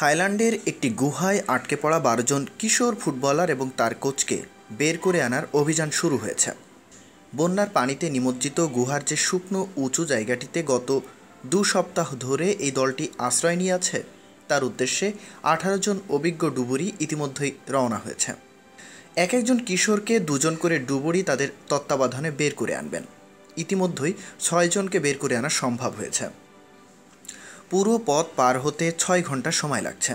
থাইল্যান্ডের একটি গুহায় আটকে পড়া বারোজন কিশোর ফুটবলার এবং তার কোচকে বের করে আনার অভিযান শুরু হয়েছে। বন্যার পানিতে নিমজ্জিত গুহার যে শুকনো উঁচু জায়গাটিতে গত দু সপ্তাহ ধরে এই দলটি আশ্রয় নিয়ে আছে, তার উদ্দেশ্যে আঠারো জন অভিজ্ঞ ডুবুরি ইতিমধ্যেই রওনা হয়েছে। এক একজন কিশোরকে দুজন করে ডুবুরি তাদের তত্ত্বাবধানে বের করে আনবেন। ইতিমধ্যেই ছয়জনকে বের করে আনা সম্ভব হয়েছে। পুরো পথ পার হতে ছয় ঘণ্টা সময় লাগছে।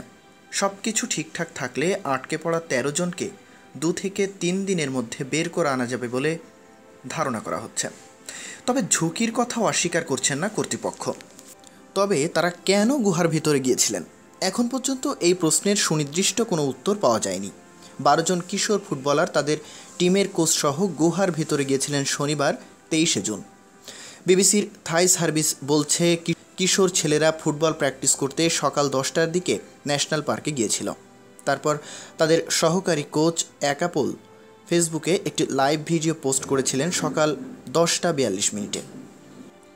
সব কিছু ঠিকঠাক থাকলে আটকে পড়া তেরো জনকে দু থেকে তিন দিনের মধ্যে বের করে আনা যাবে বলে ধারণা করা হচ্ছে। তবে ঝুঁকির কথাও অস্বীকার করছেন না কর্তৃপক্ষ। তবে তারা কেন গুহার ভিতরে গিয়েছিলেন? এখন পর্যন্ত এই প্রশ্নের সুনির্দিষ্ট কোনো উত্তর পাওয়া যায়নি। বারো জন কিশোর ফুটবলার তাদের টিমের কোচ সহ গুহার ভিতরে গিয়েছিলেন শনিবার তেইশে জুন। বিবিসির থাই সার্ভিস বলছে কিশোর ছেলেরা ফুটবল প্র্যাকটিস করতে সকাল দশটার দিকে ন্যাশনাল পার্কে গিয়েছিল। তারপর তাদের সহকারী কোচ একাপোল ফেসবুকে একটি লাইভ ভিডিও পোস্ট করেছিলেন সকাল দশটা বিয়াল্লিশ মিনিটে।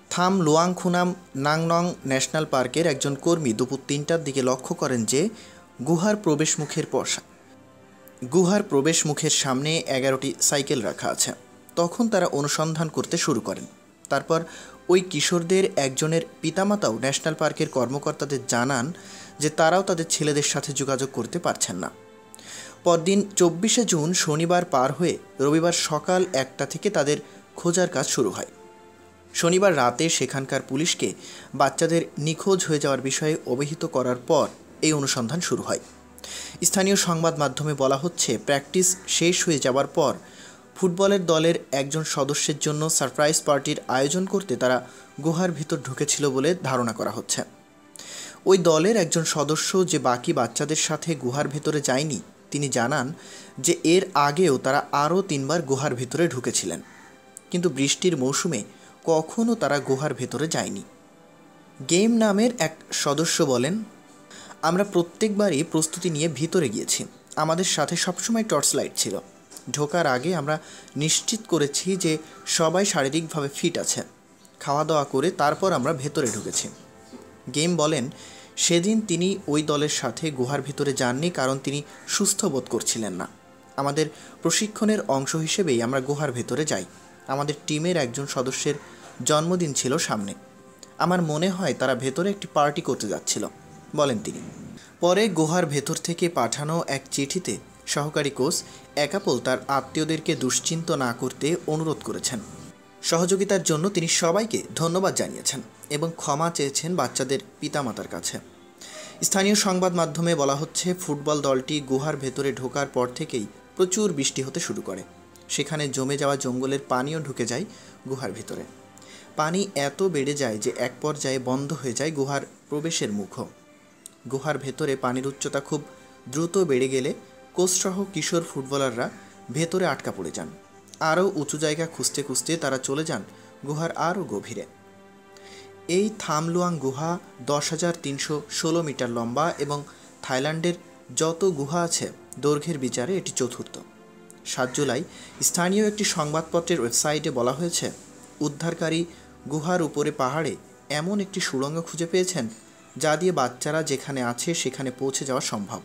থাম লুয়াংখুনাম নাংনং ন্যাশনাল পার্কের একজন কর্মী দুপুর তিনটার দিকে লক্ষ্য করেন যে গুহার প্রবেশ মুখের পশা। গুহার প্রবেশ মুখের সামনে এগারোটি সাইকেল রাখা আছে। তখন তারা অনুসন্ধান করতে শুরু করেন। তারপর ওই কিশোরদের একজনের পিতামাতাও ন্যাশনাল পার্কের কর্মকর্তাদের জানান যে তারাও তাদের ছেলেদের সাথে যোগাযোগ করতে পারছেন না। পরদিন চব্বিশে জুন শনিবার পার হয়ে রবিবার সকাল একটা থেকে তাদের খোঁজার কাজ শুরু হয়। শনিবার রাতে সেখানকার পুলিশকে বাচ্চাদের নিখোঁজ হয়ে যাওয়ার বিষয়ে অভিহিত করার পর এই অনুসন্ধান শুরু হয়। স্থানীয় সংবাদ মাধ্যমে বলা হচ্ছে, প্র্যাকটিস শেষ হয়ে যাওয়ার পর ফুটবলের দলের একজন সদস্যের জন্য সারপ্রাইজ পার্টির আয়োজন করতে তারা গুহার ভিতর ঢুকেছিল বলে ধারণা করা হচ্ছে। ওই দলের একজন সদস্য যে বাকি বাচ্চাদের সাথে গুহার ভেতরে যায়নি, তিনি জানান যে এর আগেও তারা আরও তিনবার গুহার ভিতরে ঢুকেছিলেন। কিন্তু বৃষ্টির মৌসুমে কখনও তারা গুহার ভেতরে যায়নি। গেম নামের এক সদস্য বলেন, আমরা প্রত্যেকবারই প্রস্তুতি নিয়ে ভিতরে গিয়েছি। আমাদের সাথে সবসময় টর্চ লাইট ছিল। ঢোকার আগে আমরা নিশ্চিত করেছি যে সবাই শারীরিকভাবে ফিট আছে খাওয়া দাওয়া করে তারপর আমরা ভেতরে ঢুকেছি। গেম বলেন, সেদিন তিনি ওই দলের সাথে গুহার ভিতরে যাননি কারণ তিনি সুস্থ বোধ করছিলেন না। আমাদের প্রশিক্ষণের অংশ হিসেবেই আমরা গুহার ভেতরে যাই। আমাদের টিমের একজন সদস্যের জন্মদিন ছিল সামনে। আমার মনে হয় তারা ভেতরে একটি পার্টি করতে যাচ্ছিল, বলেন তিনি। পরে গুহার ভেতর থেকে পাঠানো এক চিঠিতে সহকারী কোচ একাপল তার আত্মীয়দেরকে দুশ্চিন্ত না করতে অনুরোধ করেছেন। সহযোগিতার জন্য তিনি সবাইকে ধন্যবাদ জানিয়েছেন এবং ক্ষমা চেয়েছেন বাচ্চাদের পিতামাতার কাছে। স্থানীয় সংবাদ মাধ্যমে বলা হচ্ছে, ফুটবল দলটি গুহার ভেতরে ঢোকার পর থেকেই প্রচুর বৃষ্টি হতে শুরু করে। সেখানে জমে যাওয়া জঙ্গলের পানিও ঢুকে যায় গুহার ভেতরে। পানি এত বেড়ে যায় যে এক পর্যায়ে বন্ধ হয়ে যায় গুহার প্রবেশের মুখও। গুহার ভেতরে পানির উচ্চতা খুব দ্রুত বেড়ে গেলে কোচসহ কিশোর ফুটবলাররা ভেতরে আটকা পড়ে যান। আরও উঁচু জায়গা খুঁজতে খুঁজতে তারা চলে যান গুহার আরও গভীরে। এই থামলুয়াং গুহা দশ হাজার তিনশো ষোলো মিটার লম্বা এবং থাইল্যান্ডের যত গুহা আছে, দৈর্ঘ্যের বিচারে এটি চতুর্থ। সাত জুলাই স্থানীয় একটি সংবাদপত্রের ওয়েবসাইটে বলা হয়েছে, উদ্ধারকারী গুহার উপরে পাহাড়ে এমন একটি সুড়ঙ্গ খুঁজে পেয়েছেন, যা দিয়ে বাচ্চারা যেখানে আছে সেখানে পৌঁছে যাওয়া সম্ভব।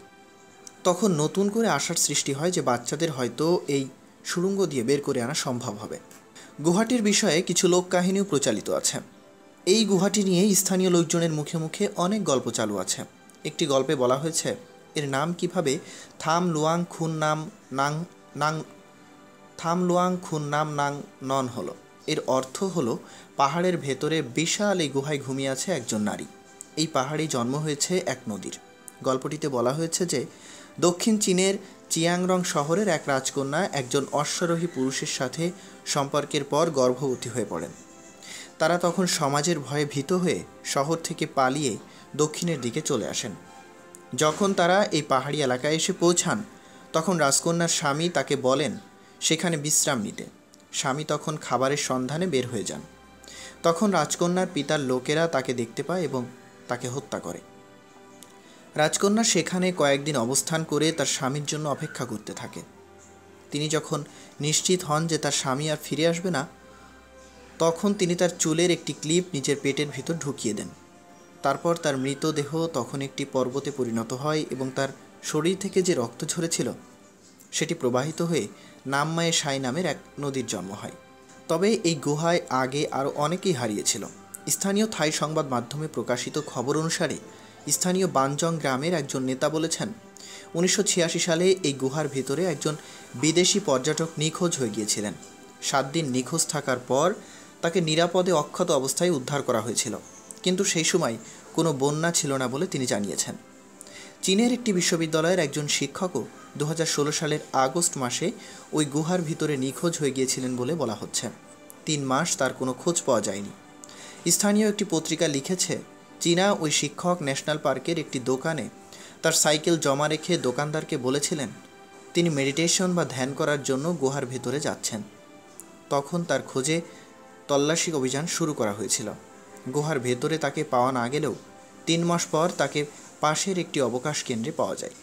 তখন নতুন করে আশার সৃষ্টি হয় যে বাচ্চাদের হয়তো এই সুড়ঙ্গ দিয়ে বের করে আনা সম্ভব হবে। গুহাটির বিষয়ে কিছু লোক কাহিনীও প্রচালিত আছে। এই গুহাটি নিয়ে স্থানীয় লোকজনের মুখে মুখে অনেক গল্প চালু আছে। একটি গল্পে বলা হয়েছে, এর নাম কীভাবে? থাম লুয়াং খুন নাম নাং নাং থাম লুয়াং খুন নাম নাং নন হলো। এর অর্থ হলো, পাহাড়ের ভেতরে বিশাল এই গুহায় ঘুমিয়ে আছে একজন নারী। এই পাহাড়ে জন্ম হয়েছে এক নদীর। গল্পটিতে বলা হয়েছে যে দক্ষিণ চীনের চিয়াংরং শহরের এক রাজকন্যা একজন অশ্বারোহী পুরুষের সাথে সম্পর্কের পর গর্ভবতী হয়ে পড়েন। তারা তখন সমাজের ভয়ে ভীত হয়ে শহর থেকে পালিয়ে দক্ষিণের দিকে চলে আসেন। যখন তারা এই পাহাড়ি এলাকায় এসে পৌঁছান, তখন রাজকন্যার স্বামী তাকে বলেন, সেখানে বিশ্রাম নিতে। স্বামী তখন খাবারের সন্ধানে বের হয়ে যান। তখন রাজকন্যার পিতার লোকেরা তাকে দেখতে পায় এবং তাকে হত্যা করে। রাজকন্যা সেখানে কয়েকদিন অবস্থান করে তার স্বামীর জন্য অপেক্ষা করতে থাকে। তিনি যখন নিশ্চিত হন যে তার স্বামী আর ফিরে আসবে না, তখন তিনি তার চুলের একটি ক্লিপ নিজের পেটের ভিতর ঢুকিয়ে দেন। তারপর তার মৃতদেহ তখন একটি পর্বতে পরিণত হয় এবং তার শরীর থেকে যে রক্ত ঝরেছিল, সেটি প্রবাহিত হয়ে নামমায়ে সাই নামের এক নদীর জন্ম হয়। তবে এই গুহায় আগে আরও অনেকেই হারিয়েছিল। স্থানীয় থাই সংবাদ মাধ্যমে প্রকাশিত খবর অনুসারে স্থানীয় বানজং গ্রামের একজন নেতা বলেছেন, উনিশশো ছিয়াশি সালে এই গুহার ভিতরে একজন বিদেশি পর্যটক নিখোঁজ হয়ে গিয়েছিলেন। সাত দিন নিখোঁজ থাকার পর তাকে নিরাপদে অক্ষত অবস্থায় উদ্ধার করা হয়েছিল। কিন্তু সেই সময় কোনো বন্যা ছিল না বলে তিনি জানিয়েছেন। চীনের একটি বিশ্ববিদ্যালয়ের একজন শিক্ষকও দু হাজার ষোলো সালের আগস্ট মাসে ওই গুহার ভিতরে নিখোঁজ হয়ে গিয়েছিলেন বলে বলা হচ্ছে। তিন মাস তার কোনো খোঁজ পাওয়া যায়নি। স্থানীয় একটি পত্রিকা লিখেছে চীনা ওই শিক্ষক ন্যাশনাল পার্কের একটি দোকানে তার সাইকেল জমা রেখে দোকানদারকে বলেছিলেন, তিনি মেডিটেশন বা ধ্যান করার জন্য গুহার ভেতরে যাচ্ছেন। তখন তার খোঁজে তল্লাশি অভিযান শুরু করা হয়েছিল। গুহার ভেতরে তাকে পাওয়া না গেলেও তিন মাস পর তাকে পাশের একটি অবকাশ কেন্দ্রে পাওয়া যায়।